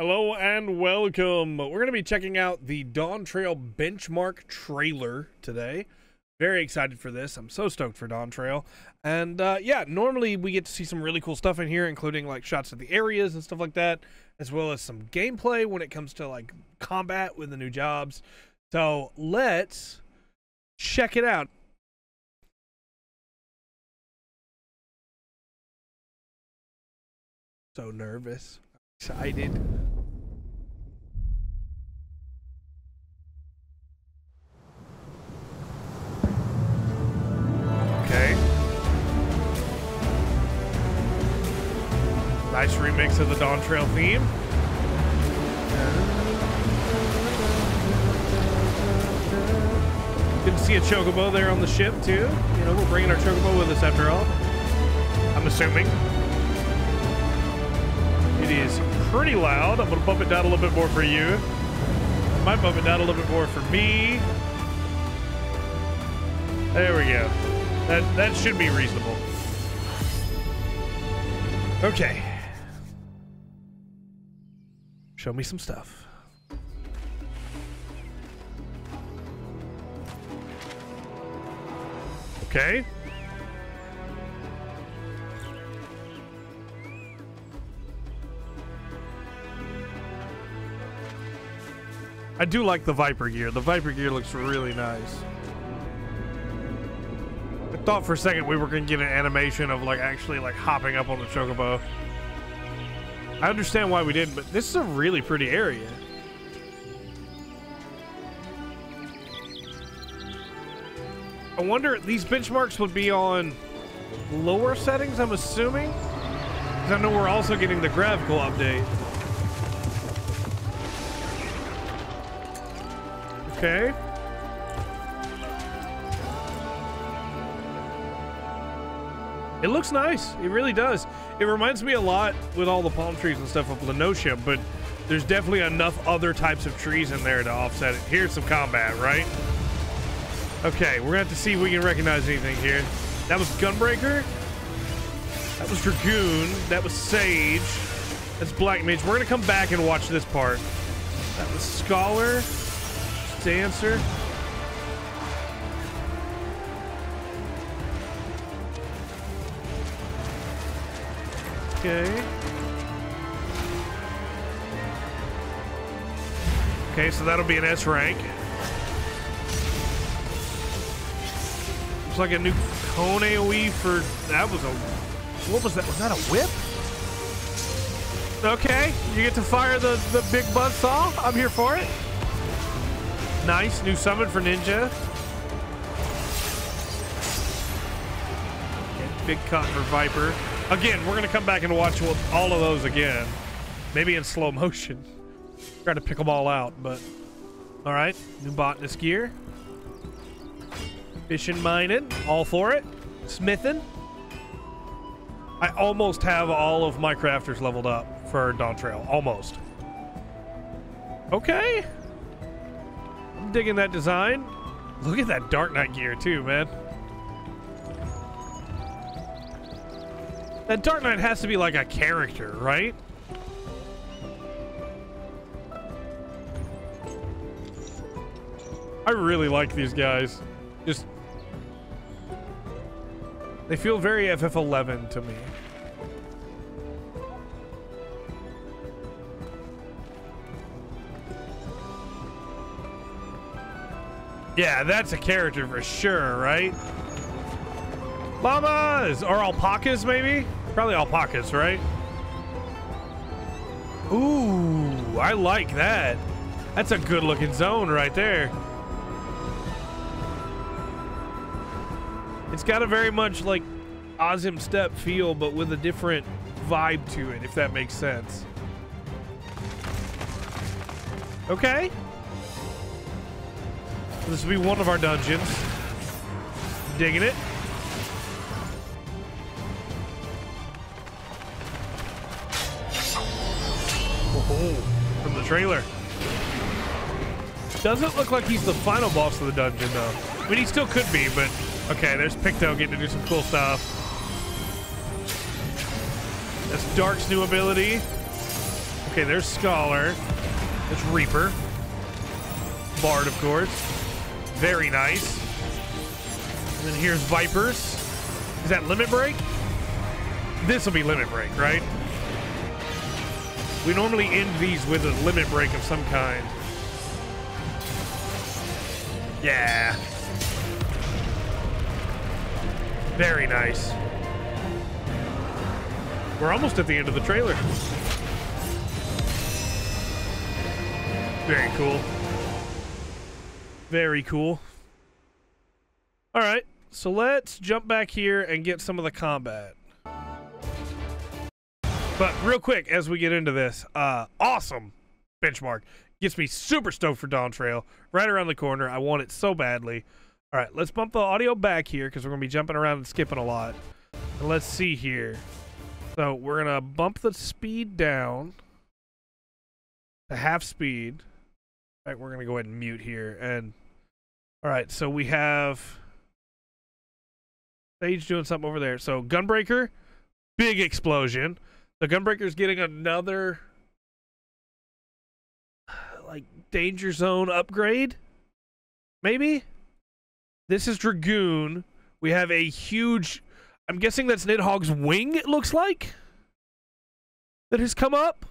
Hello and welcome. We're going to be checking out the Dawntrail benchmark trailer today. Very excited for this. I'm so stoked for Dawntrail. And uh, yeah, normally we get to see some really cool stuff in here, including like shots of the areas and stuff like that, as well as some gameplay when it comes to like combat with the new jobs. So let's check it out. So nervous, excited. Remix of the Dawntrail theme. Good to see a chocobo there on the ship too. You know, we're bringing our chocobo with us after all. I'm assuming. It is pretty loud. I'm gonna bump it down a little bit more for you. I might bump it down a little bit more for me. There we go. That that should be reasonable. Okay. Show me some stuff. Okay. I do like the Viper gear. The Viper gear looks really nice. I thought for a second we were gonna get an animation of like actually like hopping up on the chocobo. I understand why we didn't, but this is a really pretty area. I wonder these benchmarks would be on lower settings, I'm assuming? Because I know we're also getting the graphical update. Okay. It looks nice. It really does. It reminds me a lot with all the palm trees and stuff of La Noscea, but there's definitely enough other types of trees in there to offset it. Here's some combat, right? Okay, we're gonna have to see if we can recognize anything here. That was Gunbreaker. That was Dragoon. That was Sage. That's Black Mage. We're gonna come back and watch this part. That was Scholar. Dancer. Okay. Okay, so that'll be an S rank. Looks like a new cone AoE for that was a what was that? Was that a whip? Okay, you get to fire the, the big buzz saw. I'm here for it. Nice new summon for Ninja. Big cut for Viper. Again, we're gonna come back and watch all of those again. Maybe in slow motion. Try to pick them all out, but all right. New botanist gear. Fishing, mining, all for it. Smithing. I almost have all of my crafters leveled up for Dawntrail. Almost. Okay. I'm digging that design. Look at that Dark Knight gear too, man. That Dark Knight has to be like a character, right? I really like these guys. Just... They feel very FF11 to me. Yeah, that's a character for sure, right? Llamas! Or alpacas, maybe? Probably alpacas, right? Ooh, I like that. That's a good looking zone right there. It's got a very much like Azim Steppe feel, but with a different vibe to it, if that makes sense. Okay. This will be one of our dungeons. Digging it. Oh, from the trailer. Doesn't look like he's the final boss of the dungeon, though. I mean, he still could be, but... Okay, there's Picto getting to do some cool stuff. That's Dark's new ability. Okay, there's Scholar. There's Reaper. Bard, of course. Very nice. And then here's Vipers. Is that Limit Break? This will be Limit Break, right? We normally end these with a Limit Break of some kind. Yeah. Very nice. We're almost at the end of the trailer. Very cool. Very cool. All right, so let's jump back here and get some of the combat. But real quick, as we get into this, uh, awesome benchmark. Gets me super stoked for Dawntrail Right around the corner. I want it so badly. All right, let's bump the audio back here because we're to be jumping around and skipping a lot. And let's see here. So we're to bump the speed down to half speed. In fact, we're to go ahead and mute here. And all right, so we have Sage doing something over there. So Gunbreaker, big explosion. The Gunbreaker's getting another like danger zone upgrade. Maybe? This is Dragoon. We have a huge I'm guessing that's Nidhogg's wing, it looks like. That has come up.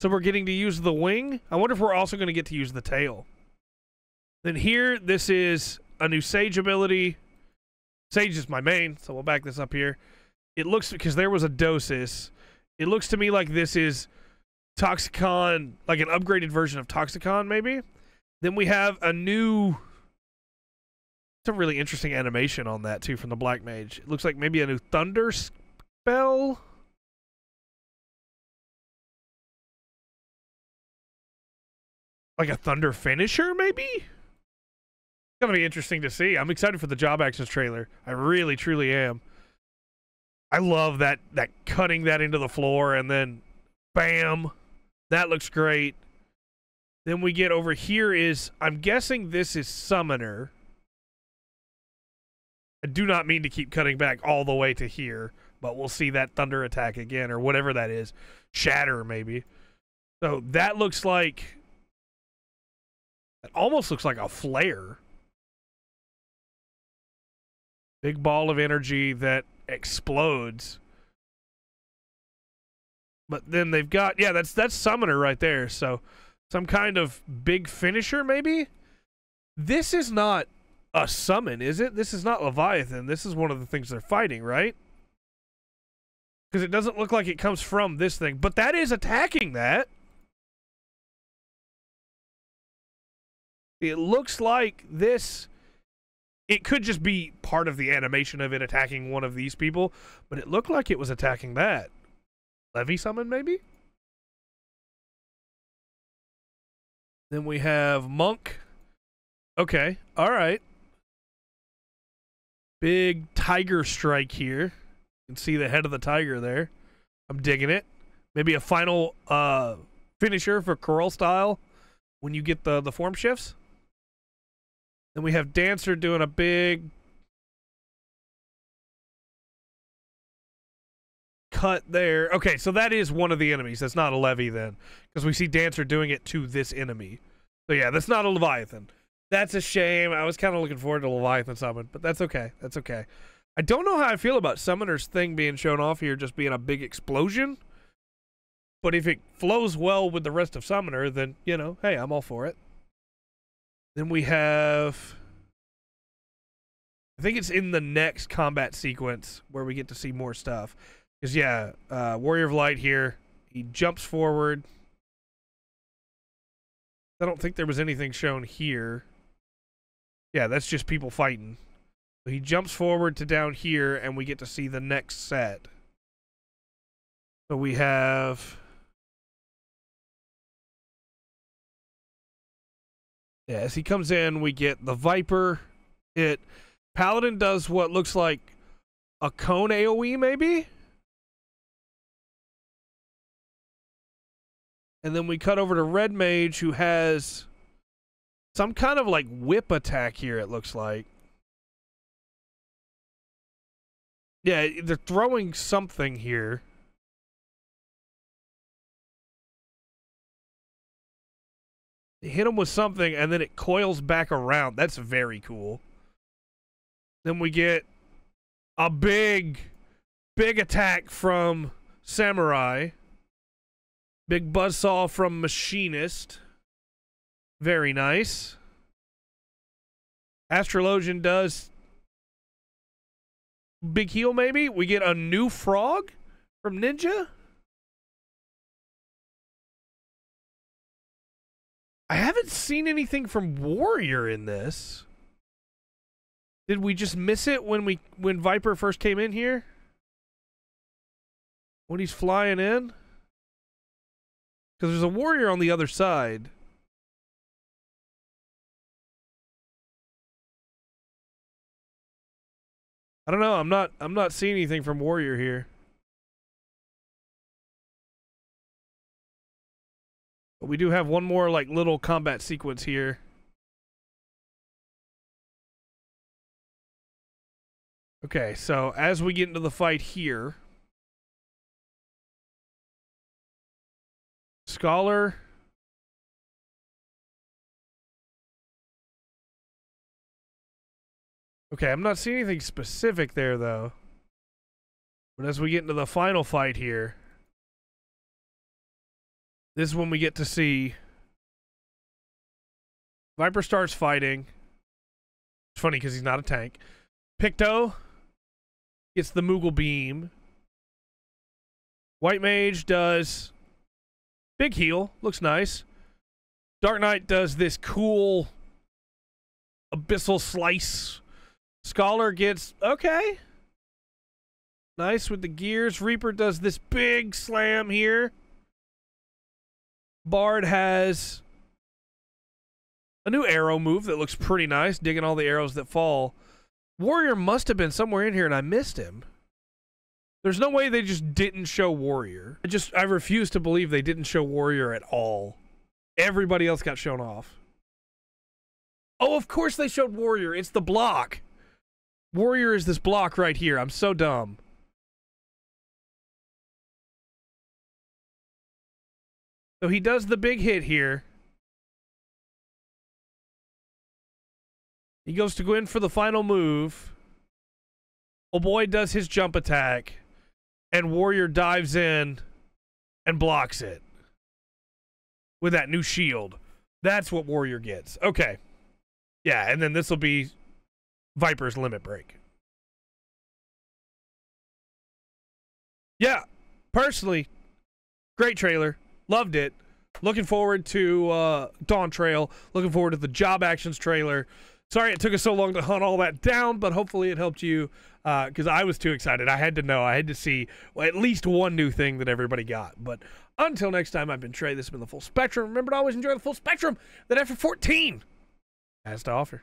So we're getting to use the wing. I wonder if we're also going to get to use the tail. Then here, this is a new Sage ability. Sage is my main, so we'll back this up here. It looks, because there was a Dosis, it looks to me like this is Toxikon, like an upgraded version of Toxikon, maybe. Then we have a new It's a really interesting animation on that too from the Black Mage. It looks like maybe a new Thunder spell. Like a Thunder finisher, maybe? It's gonna be interesting to see. I'm excited for the Job Actions trailer. I really, truly am. I love that that cutting that into the floor and then bam. That looks great. Then we get over here is I'm guessing this is Summoner. I do not mean to keep cutting back all the way to here, but we'll see that thunder attack again or whatever that is. Shatter, maybe. So that looks like. It almost looks like a flare. Big ball of energy that explodes. But then they've got yeah, that's that's summoner right there. So some kind of big finisher maybe. This is not a summon, is it? This is not Leviathan. This is one of the things they're fighting, right? Because it doesn't look like it comes from this thing. But that is attacking that. It looks like this... It could just be part of the animation of it attacking one of these people. But it looked like it was attacking that. Levy summon, maybe? Then we have Monk. Okay. All right. Big tiger strike here. You can see the head of the tiger there. I'm digging it. Maybe a final uh, finisher for Coeurl style when you get the, the form shifts. Then we have Dancer doing a big cut there. Okay, so that is one of the enemies. That's not a Levy then. Because we see Dancer doing it to this enemy. So yeah, that's not a Leviathan. That's a shame. I was kind of looking forward to Leviathan Summon, but that's okay. That's okay. I don't know how I feel about Summoner's thing being shown off here just being a big explosion. But if it flows well with the rest of Summoner, then, you know, hey, I'm all for it. Then we have... I think it's in the next combat sequence where we get to see more stuff. Because, yeah, uh, Warrior of Light here. He jumps forward. I don't think there was anything shown here. Yeah, that's just people fighting. So he jumps forward to down here, and we get to see the next set. So we have... Yeah, as he comes in, we get the Viper. It Paladin does what looks like a cone AoE, maybe? And then we cut over to Red Mage, who has some kind of like whip attack here, it looks like. Yeah, they're throwing something here. Hit him with something and then it coils back around. That's very cool. Then we get a big, big attack from Samurai. Big buzzsaw from Machinist. Very nice. Astrologian does big heal, maybe. We get a new frog from Ninja. I haven't seen anything from Warrior in this. Did we just miss it when we when Viper first came in here? When he's flying in? Because there's a warrior on the other side. I don't know. I'm not I'm not seeing anything from warrior here. But we do have one more like little combat sequence here. Okay, so as we get into the fight here, Scholar. Okay, I'm not seeing anything specific there though. But as we get into the final fight here, this is when we get to see Viper starts fighting. It's funny because he's not a tank. Picto gets the Moogle beam. White Mage does big heal. Looks nice. Dark Knight does this cool abyssal slice. Scholar gets okay. Nice with the gears. Reaper does this big slam here. Bard has a new arrow move that looks pretty nice, digging all the arrows that fall. Warrior must have been somewhere in here and I missed him. There's no way they just didn't show Warrior. I just I refuse to believe they didn't show Warrior at all. Everybody else got shown off. Oh, of course they showed Warrior. It's the block. Warrior is this block right here. I'm so dumb. So he does the big hit here. He goes to go in for the final move. Oh boy does his jump attack. And Warrior dives in and blocks it. With that new shield. That's what Warrior gets. Okay. Yeah, and then this will be Viper's limit break. Yeah, personally, great trailer. Loved it. Looking forward to uh, Dawntrail. Looking forward to the Job Actions trailer. Sorry it took us so long to hunt all that down, but hopefully it helped you because uh, I was too excited. I had to know. I had to see at least one new thing that everybody got. But until next time, I've been Trey. This has been the Full Spectrum. Remember to always enjoy the full spectrum that F14 has to offer.